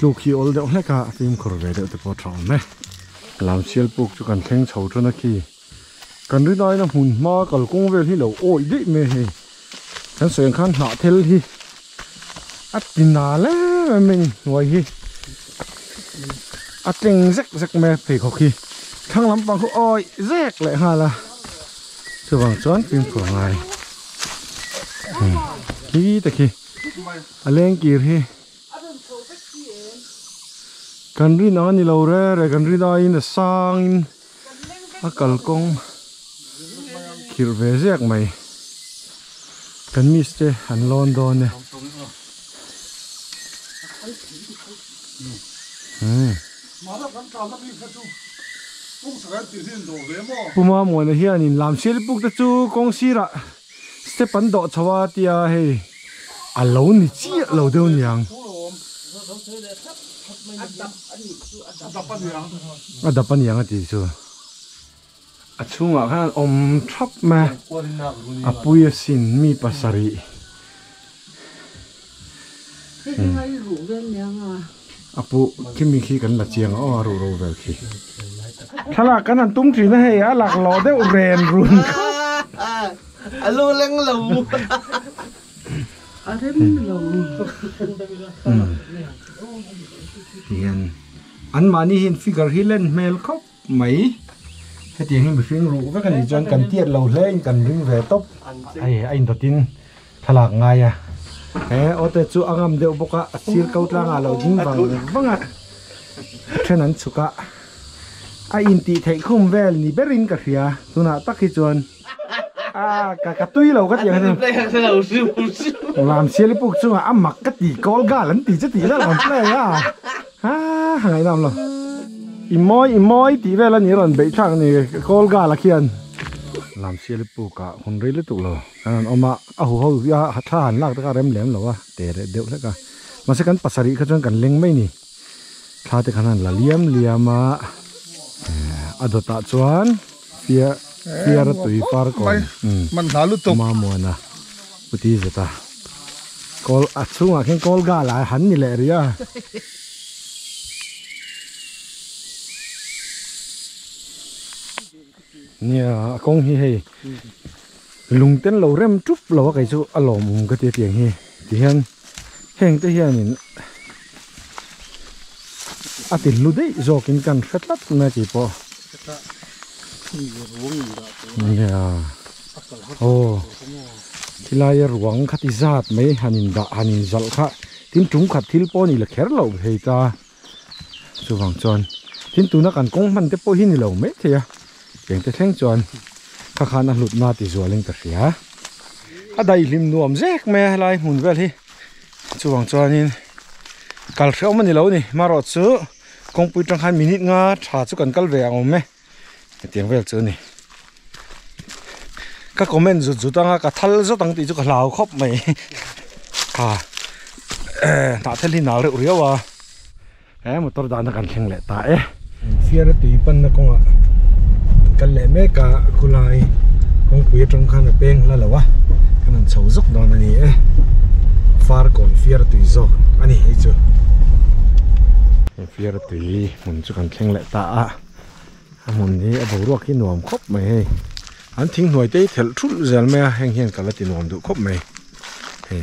lu khi ol cả, hleka tim khur ve deuh te pawh thang me lam buộc puk chu kan thleng chho thuna khi kan ri nai na hun ma kal kong vel hi lo oi dei me he kan soeng khan hna thel hi at tina le mình wai hi a tling zek zek me thì khó khi. Thằng lắm bằng khu ôi zek lại hà là, chu bằng chuan tim khur này, ừ, khí ta khi a kir hi. Kan ri na ni lo re re, kan ri da in a sang in a kal kong. Kir ve zek mai. Kan mis te an lon do ne. Hmm. Puma mo na hian in lam sil puk te chu kong sira step an do chawa tia hei a lo ni chi lo deu niang a dapan yang ti chu a chunga khan om thap ma a pui a sin mi pasari mà nhà mà. a pu kimi khi kan la chiang o ru ro vel khi. Thala kan an tum thi na he a lak lo de ren run alo leng lâu À [LAUGHS] thế mình lâu. hian an mani hin figure hi len mel khop mai he ti hi mi fing ru ve kan ni jon kan tiat lo hle in kan ring ve top ai ai to tin. Thalak nga ya he o te chu angam deuh boka sir kau tla nga lo ding wang wanga then an chuka a in ti thei khum vel ni berin ka ria tuna tak hi chuan a ka ka tui lo ka tiang hen đây là lâu siêu siêu làm xe bục chung à mặc cái tỷ có gà lẫn tỷ chứ tỷ là làm play à hàng ngày làm rồi im môi im môi tỷ về là nhiều lần bị thằng này có gà là khiên. Làm xe bục cả không rơi lý tụ rồi anh ông mà à hù hù ya tha hẳn lạc tất cả rem lém rồi à để để đều tất cả. Mà sẽ cần pasari cái chuyện cần linh mấy nè tha thì khả là liam liam à à đồ tạ chuan. Phía phía ra tùy phar còn ừ man hla lu tum ma mo na. Puti zata kol achunga khen kol ga la han ni le ria. Nia kong hi hei. Lung ten lo rem trup lo kai chu alom ka ti tiang hi. Ti hian heng te hian in. A tin lu dei zokin kan khatlat na ti po nia oh thilai ruang khati zat mai hanin da hanin zal kha tin tung khat thil po ni la kher lo hei ta. Chu wang chon tin tu na kan kong man te po hi lo me thia peng te thleng chon kha kha na hlut na ti zualing ka ria a dai lim nuam zek me lai mun vel hi. Chu wang chon in kal hreu mani lo ni maro chu kong pui tang khan minute nga tha chu kan kal ve ang me tiang vel chu ni các comment rụt rụt tăng cả thal rất tăng tỷ cho cả lào khóc mày. À tạ thế li nào được riêu à? Em một tôi đã nó cần khen lệ tại. Phía đó tùy phân nó con ạ. Cần lệ mấy cả khu lại. Con quý trong khăn là bên là lâu à. Cái này xấu dốc đó này nè. Far còn phía tùy do anh ấy chưa? Phía tùy muốn cho cần khen lệ tạ muốn đi bầu ruột cái nuông khóc mày anh thính hồi tới te chút giờ mẹ hèn hèn cả là tiền ti nuam khóc mày mai.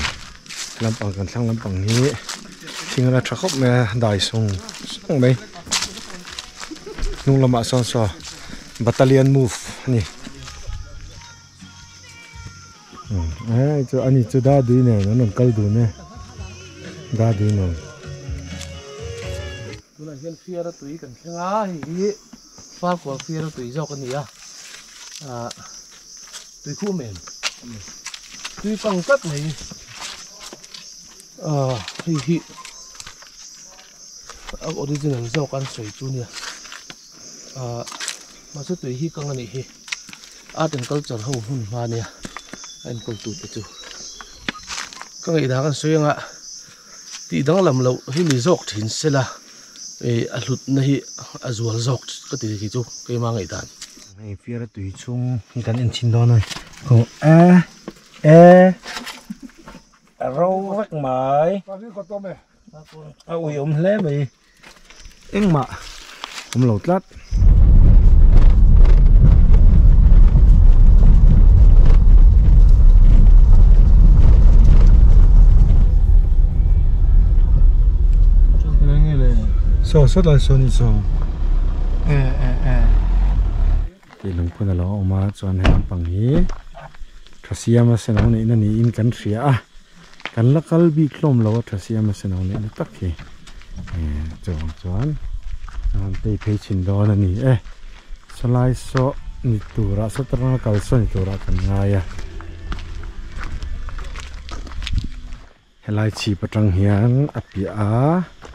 Bằng cần sang thlang bằng nhé thing ra tha khóc mẹ đại sung sung mày nung lama son so battalion move, ni. Hmm. Ai, chu, ani chu da nè ne no non kal nè ne. Da du ne tuna hian phía đó tùy cần khen á phát của phía nó tùy do cái gì à à tùy khu mềm. Tùy bằng cấp này. À hi hi à original dọc ăn sủi chú nia à ờ, mà sẽ tùy hi căng này hi à, tiền câu chọn hậu hôn hoa nè. Anh còn tụt cái chú các ngày đó ăn sủi ạ? Thì đang làm lậu hi lý dọc thì sẽ là e a hlut na hi a zual zok ka ti ki chu ke ma ngai dan này phía đó tùy chung en chin don ai này a e à ui ôm lé mày em mà ôm lột lát so so là mà chọn hàng bằng hi thasi ama se nau nei na ni in kan ria a kan la kal bi klom lo thasi ama se nau nei na tak hi e chong chuan an te pe chin do na ni e salai so ni tura so tra kal so ni tura kan nga ya helai chi patang hian api a thasi ama se nau nei na chu kan en thei ta a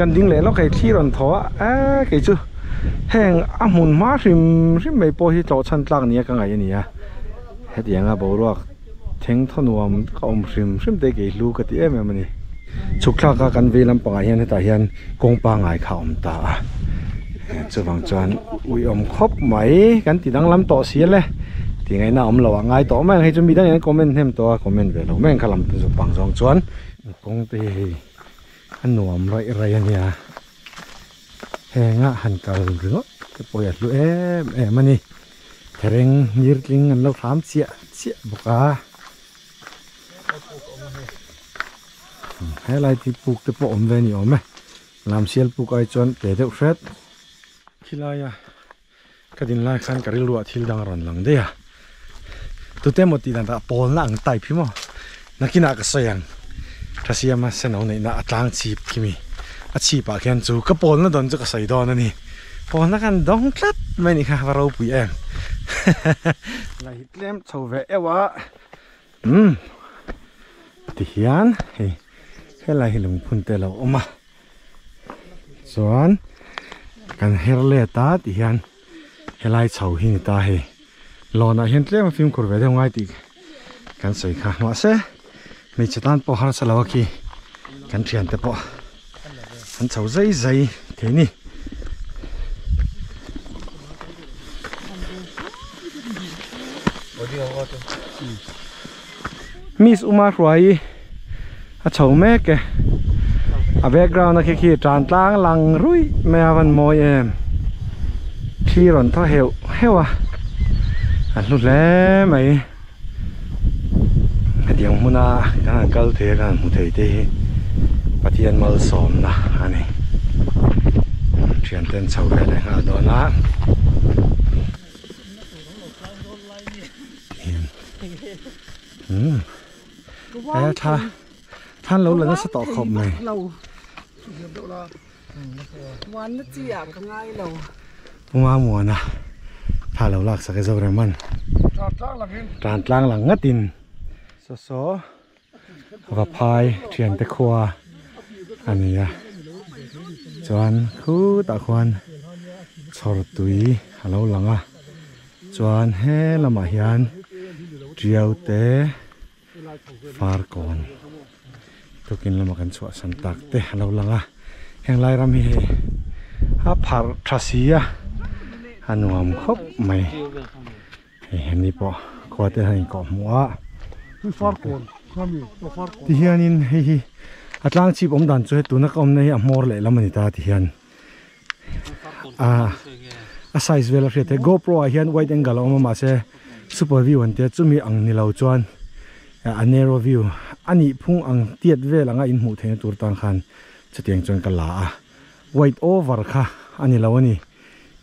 กันดิ้งเลยแล้วไก่ที่รันทอเอ๊ะไก่จูแห่งอามุนมาริมริมไม่พอที่จะชันตักเนี่ยกังไงเนี่ยเฮ็ดยังอ่ะบอกว่าทั้งทนวมก็อมริมริมได้ไก่ลูกกติเอ็มมันนี่ชุกคลากกันเวลำปังไอ้เฮียนแต่เฮียนกงปังไอ้ข่าวอมตาจู่ฟังจวนอุ้ยอมครบไหมกันตีดังลำต่อเสียเลยที่ไงน่าอมหลวงไงต่อแม่งให้จะมีดังอย่างคอมเมนต์เทมตัวคอมเมนต์ไปเราแม่งขลังเป็นสุดปังสองจวนกงตี ăn wang chuan ka kun ngu wa he ka ti thu chun ka lung pal ti na ni. Ya ti ve li la thleng tak tak ti lo ma sin kan ding le lo kai thi ron tho a ke chu heng a mun ma rim rim mai po hi to chan tlak ni ka ya het yang a bo ruak theng thonuam ka om rim rim te ke lu ka ti em em ni chuk thla ka kan ti ngai na om lo ngai to mai hei chu mi hem to comment ve lo men khalam tu pang jong chuan kong te an nuam rai rai ania henga han kal ringo te poya lu em em lo mai ni kha varo pui em. [LAUGHS] Lai tlem chho ve ewa hm ti hian he he lai lung phun te lo oma chuan kan her le ta ti hian he lai chho hi ni ta he. Lona hian tlem phim kur ve de ngai ti kan sei kha ma mấy mi chatan bỏ har salawa ki cắn thian te bỏ an sầu dây dây thế nè Miss Umar Roy a chho mẹ ke. A background a khi khi tràn tlang lăng rui mẹ avan moi em khi ron à heu hewa an mày le mai a diang muna kan kal the kan mu thei te pathian mal som na ani thian ten chho ve le ha do na ừ. Ê, tha than lâu lần nó sẽ tỏ khổng này. Lâu สอว่าพายเทียนตะคัวอันนี้อะจวนคู่ตะควันชอรตุยฮัลโหลหลังอะจวนเฮละมาเฮียนเดียวเตฟาร์กอนทุกินละมากันสวสันตักเตฮัลโหลหลังอะแห่งไรรำเฮฮับผาร์ทัศยาอันวามครบไหมเห็นนี่ปะขวดเตหันก่อมัว Chor tui Hà lâu lăng à Chuan he là mà hiền Triều tế Phar con Tukin là mà cần chua sẵn tạc tế Hà lâu lăng à Heng lai ram hi he Ha phar trasi à Anuam khóc mày Hei ni po Kwa te hani ko mua cái phát cồn Kami, cái phát cồn Ti hian in hei. Hi Atlang chip om dan chu he tunak om nei a mor le lam ani ta ti hian a a size vel a te GoPro a hian wide angle om ma se. Super view an te chumi ang ni lo chuan a narrow view. Ani phung ang tiat vel anga in mu the tur tang khan. Chatiang chuan ka la a. Wide over kha ani lo ani.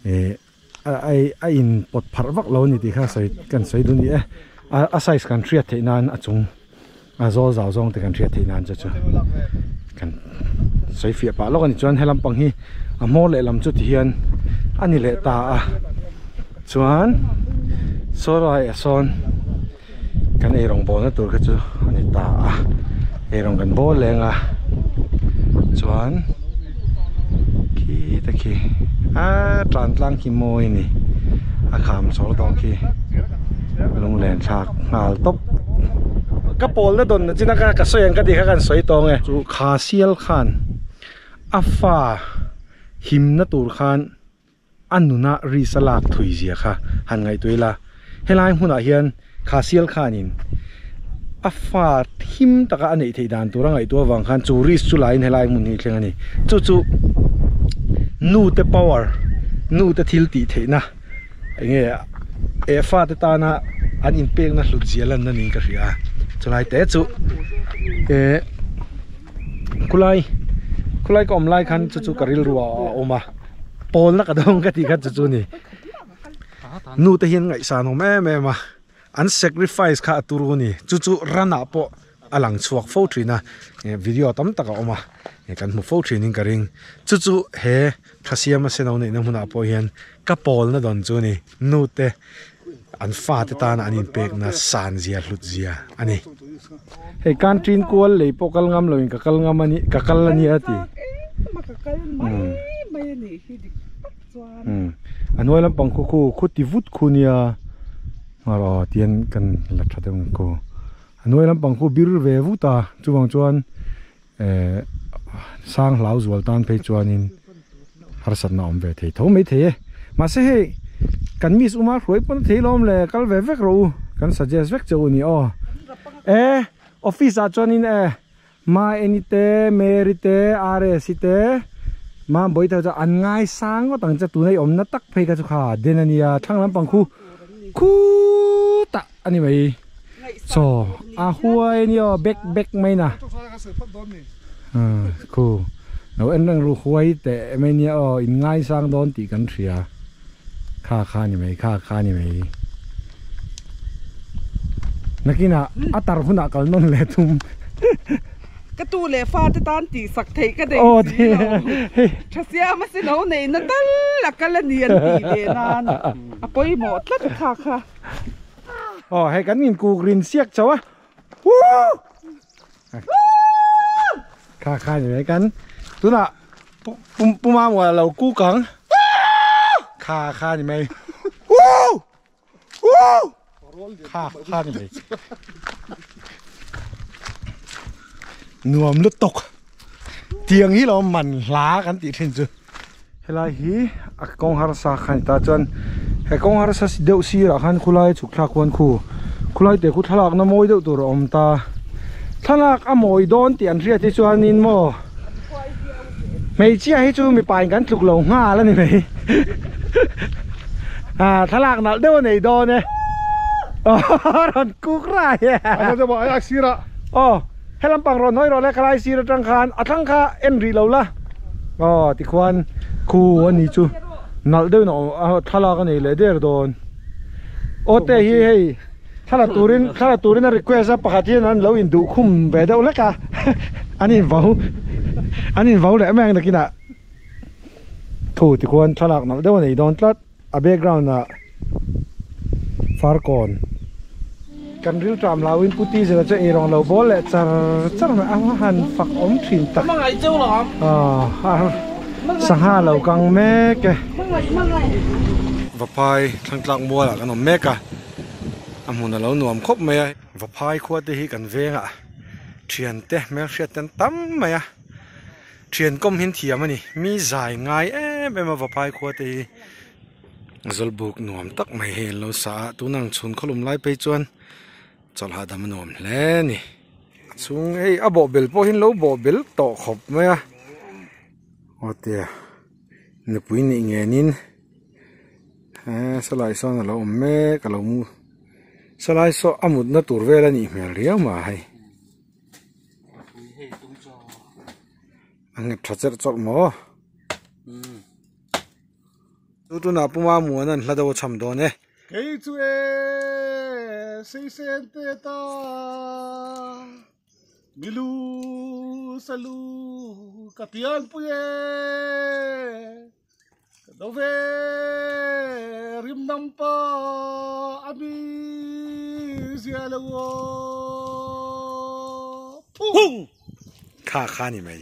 E a ai a in pot phar vak lo ni ti kha sai kan sai du ni e a a size kan thriat the nan a chung. A zo zau zong te kan thriat the nan cha chu kan sei fia pa lo kan chuan helam pang hi a mo le lam chu ti hian ani le ta a. Chuan so rai a son kan ei rong bon na tur kha chu ani ta a. Ei rong kan bo lenga chuan ki ta ki a, tran tlang ki moi ni. A kham sol dong ki lung len thak ngal top ka pol na don china ka ka soyang ka di kha kan soi tong e chu kha sial khan afa him na tur khan anuna ri salak thui zia kha han ngai tuila helai huna hian kha sial khanin afa him taka anei thei dan turang ai tu wang khan chu ris chu lain helai mun ni thleng ani chu chu nu te power nu te thil ti theina nge e pha te ta na an in pek na hlut zialan na ning ka ria chulai te chú e kulai. Kulai kom lai chú chu chu karil ruwa à. pol na ka dong ka ti ka chú chú ni. Nu te hiện ngai sa no, me me, ma. An sacrifice kha turu ni. Chu chu à po alang chuak fo trina eh, video tam taka à. kan mu fo training ka ring. Chu chu he thasiam se no nei na huna po hiện ka pol na don chú ni. Nu thế an fa te tan an in pek na san zia, hlut zia. Ani. He kan trin kual le pokal ngam lo in kakal ngam ani, kakal ani ati. Hmm. Hmm. An mm anoi lam pang ko khu khu ti vut khu nia. Ngaro, tien kan la thateng ko an lam pang ko bir ve vuta chuwang chuan eh sang hlau zual tan pe chuanin. Har sat na om ve thei. Tho mai thei e. ma se he กันมีสุมาหวยปนทีลอมเลยกันเวกเวกรู้กันสัจเจสเวกเจ้านี่อ๋อเอออฟฟิศอาจารย์นี่เอมาเอ็นิเตเมริเตอาร์เอสิเตมาบ่อยเท่าจะอันง่ายสร้างก็ตั้งจะตัวในอมนัตักเพกัจุขาเดนันยาช่างนั้นปังคู่คู่ตะอันนี้ไหมโซอาหวยนี่อ๋อเบกเบกไหมนะอ่าคู่เราเอ็นดังรู้หวยแต่ไม่เนี่ยอ๋ออินง่ายสร้างโดนตีกันเสีย kha kha như mấy kha kha như mấy nuông lướt tộc tiếng hi lo mặn lá cắn tị thiên chưa hay là hi à? Công har sa khai ta chuan he công har sa si deuh si ra khan khulai chuk thla kwan khu khulai te khu thalak na moi deuh tur om ta thalak a moi don ti an ria ti chuan in mo mei chia hi chu mi pai ฆ่าฆ่านี่ไหมวู้วู้ฆ่าฆ่านี่ไหมหน่วมลุดตก เตียงที่เราหมันล้ากันติดเห็นจูเฮลาฮีอักกงฮาร์สาขันตาจนเฮกงฮาร์สิเดวซีระขันคุไลจุกทักวันคู่คุไลเตคุทลากนโมยเดือดตัวอมตาทลากอโมยโดนเตียนเรียที่ชวนนินโมไม่เชื่อให้จูมีปายกันถูกหลงห้าแล้วนี่ไหม à thà lạc nào đâu này đó nè ron cúc ra à anh sẽ bảo anh xí ra. Ờ hay làm bằng ron nói rồi là cái xí ra trăng khan. À trăng kha enri rì lâu la oh ờ, thì khoan khu anh đi chú. Nào đâu nó thà lạc này lấy được đòn ô tê hi hi thà là turin thằng là turin [LAUGHS] là request à pakhat hian an lâu in du khum về đâu la cả anh in vào. Anh in vào lại mang được nào? thu thì con thla lak nal dewan ei don tlat a background na far kon kan ril tram lawin puti cho ai erong lo bol le char char na anh han phật ông thin tak mang ai chau lam à ha saha lo kang me ke vapai thằng tlak mua la kan om me ka amuna lo nuam khop me ai vapai khuat te hi kan venga thian te me hriat tan tam mai a thian kom hin mà nè mi zai ngay e em em va pai khwa te hi zolbuk nuam tak mai he lo sa tu nang chun kholum lai pe chuan. Chol ha dam nuam hle ni. Chung ei a bo bel po hin lo bo bel to khop me a. O tia ni pui ni nge nin. Ha salai so na lo me ka lo mu. Salai so amut na tur vela ni hmel ria ma hai. Ang thacher chok mo tu tu na puma mu nan hlado cham do ne cái chú ê xây sen tê ta milu salu katian pu ê đâu về rim nam pa ami zia lo pung kha kha ni mai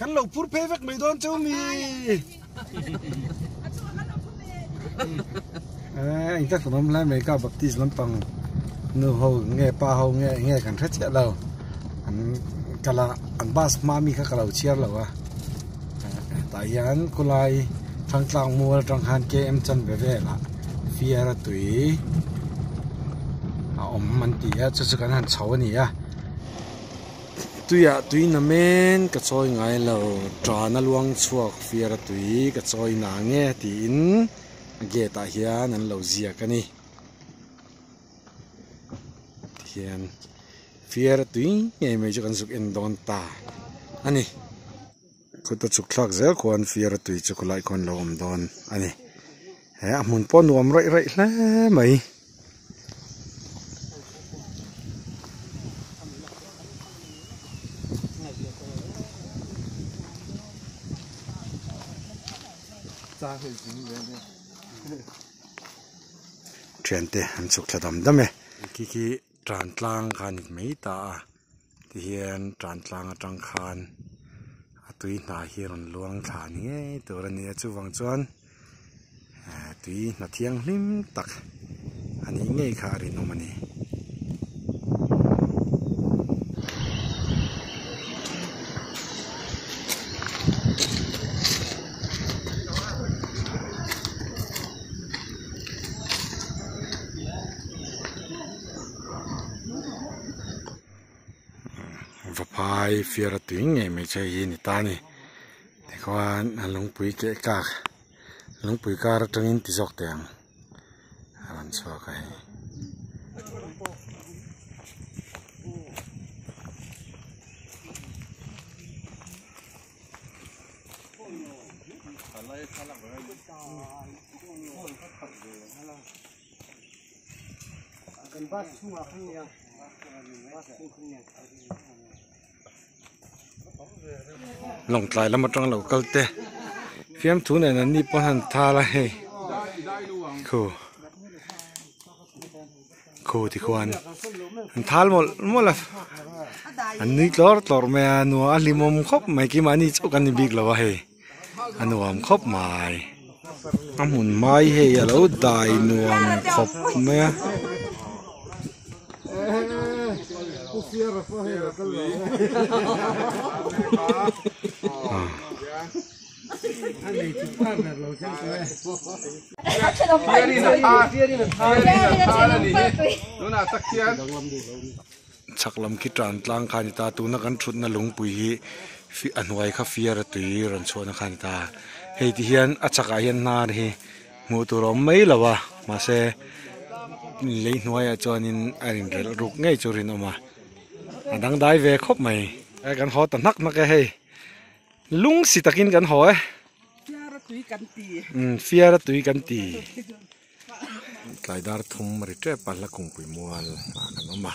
kan lo pur pe vek mai don chau mi à anh ta cũng lại mấy cái baptist lắm, bằng nụ hầu nghe pa hầu nghe nghe cần thất chết lâu anh, cả là anh bas mami cả lâu chia lâu à. Tại anh cô lại thằng tlang mua thằng han kia em chân về về là phía là tuổi ông mình thì á cho sự cái hắn xấu này à tuy à tuy nà men, cái choi ngay lâu trà na luang chuộc phía ra tuổi cái soi nang nghe tin ge ta hian an lo zia ka ni. Hian fiar tui nge me chu kan zuk en don ta. Ani ko to chuk thlak zel ko an fiar tui chu ko lại kon lo om don ani he à mun pon nuam rai rai hle mai Trente, an zog la dam dame. Kiki trantlang kan ik mei da. Di hien trantlang a trang kan. A tui na hier an luang kan nge. Dora ni a zu wang zuan. Tui na tiang lim tak. Ani nge ka rin omani. Mani vapai fiara tui nge me che yi ni ta ni te kwan lung pui ke ka lung pui ka ra ลงไกลแล้วมาตรงเราเก็เตะเฟียมถูเนี่ยนี่ปนันทาละเฮคูคูที่ควรหันทาลหมดหมดละอันนี้ตลอดตลอดแม่หนัวลิมมครบไม่กี่มานี่เจ้ากันนี่บิ๊กแล้ววะเฮอันหนูมครบไมายอันหุ่นไม้เฮยแล้วได้หนัวครบแม่ Cierra, fue, chắc lắm khi tràn tlang khai ta tu na kan thut na lung pui hi fi anwai kha fiar tui ran chho na khan ta hei ti hian a chaka hian na hi mu tu rom mai lawa ma se lấy nuôi cho nên anh rel rục ngay cho rin mà. Anh đang đái về khóc mày Ờ, ai cần tận nắc nắc cái hay lung xịt takin cần hỏi Tiara tui kan ti. ừ phía tì. Cái dar thùng mà trẻ bắt là cùng quỷ mua mà cái mà.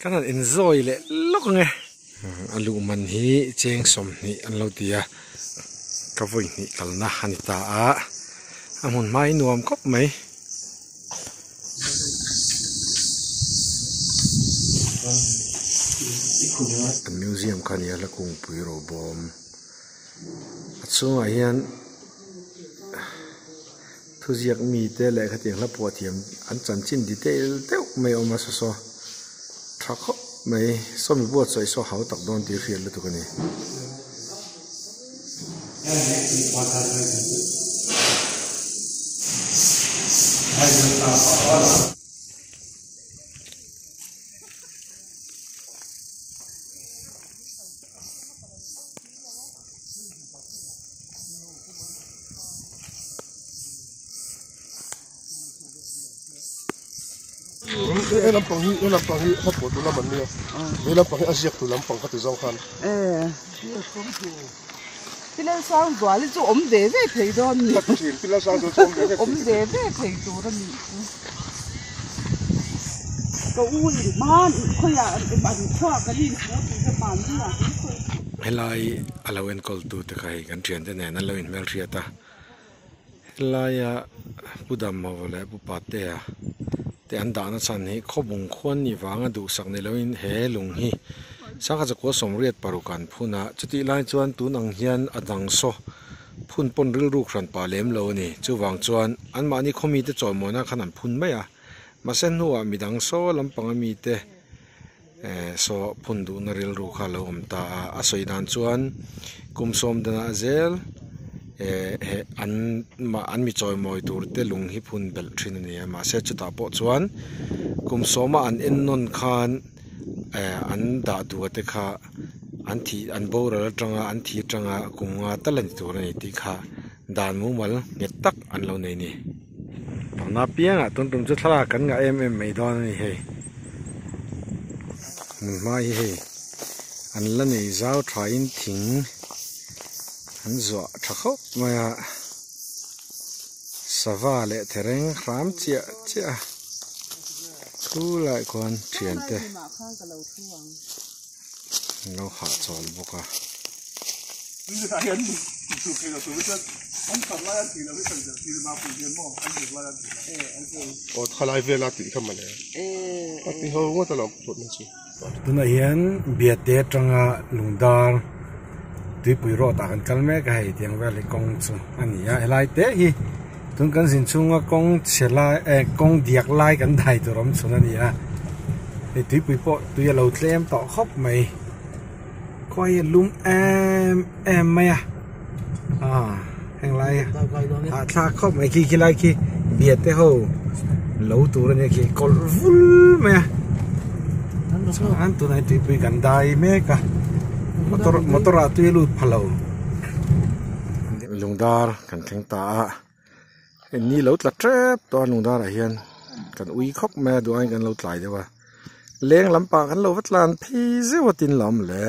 Cái này enjoy lệ lúc nghe. Ờ, Alu man hi cheng som ni an lo tia ka voi ni kalna hanita a amun mai nuam kop mai an museum khan ya la kung pui ro bom achunga hian thuziak mi te le khatiang la po thiam an chan chin detail teuh mai oma so so tha khop mai so mi bo choi so hau tak don ti rial lu tu kani e lampang hi e lampang hi hat po tu nia ni e lampang hi asiak tu lampang ka ti zong khan Eh. Pila sang dwa li chu om de ve thei don ni. tak chin pila sang zo chom de Om de ve thei tu ra ni. Ko u ni man ko ya ban chwa ka ni ko ti ka man ni la. helai alawen kol tu te kai kan thian te nen alo mel riata helai a pudam ma wala pu pa te a an da na chan hi khobung khon ni wanga du sak sakne loin he lung hi saka chako somriat parukan phuna chuti lai chuan tu nang hian adang so phun pon ril ruk ran pa lem lo ni chu wang chuan an ma ni khomi te chaw mo na khan an phun mai a ma sen nuwa midang so lampang mi te so phun du na ril ru kha lo om ta a soi dan chuan kum som dana zel an ma an mi choi moi tur te lung hi phun bel thin ni ma se chuta po chuan kum soma an en non khan an da du te kha an thi an bo ra tanga an thi tanga kunga talan tur ni ti kha dan mu mal ne tak an lo nei ni na pianga tun tum chu thla kan nga em em mai don ni he mai he an la nei zau thain thing hắn dọa thắc khóc mà sa va lệ thế rèn khám chia chia thu lại còn chuyển tê. Lâu hạ tròn bốc à ᱚ ᱛᱷᱟᱞᱟᱭ ᱵᱮᱞᱟ ᱛᱤ ᱠᱷᱟᱢ ᱢᱟᱞᱮ ᱮ ᱛᱤ ᱦᱚᱸ ᱛᱟᱞᱚᱠ ᱛᱚ ᱱᱟᱪᱤ ᱛᱚ ᱱᱟ ᱦᱮᱱ ᱵᱤᱭᱟᱛᱮ lùng ᱞᱩᱝᱫᱟᱨ tuy bùi rô ta hẳn kalme cái hệ tiang về li công chung anh ya elai te hi tun cần sin chung a công che lai e eh, công diak lai kan dai tu rom chung ani ya. Thì tuy bùi po tuy ya lâu tle em tọ khóc mày coi lum em em mày à ah, à hàng lai à à tha khóc mày khi khi lại khi. Biệt thế hồ lâu tu này khi. Còn vul mày à anh tu này tuy bùi gần đây mẹ cả motor motor a tui lut phalo lungdar kan theng ta. A en ni lo tla trep to lungdar a hian. Kan ui khop me du ai kan lo tlai dewa leng lampa kan lo vatlan phi zewa tin lam le.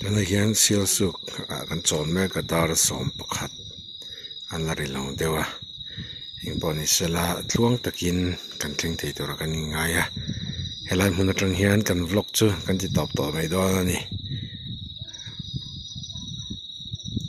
Dan hian sil suk a kan chon me ka dar som pakhat. An la ri lo dewa ing boni sela tluang takin kan thleng thei tur kan ngaya helai hmun atang hian kan vlog chu kan ti top to mai do ani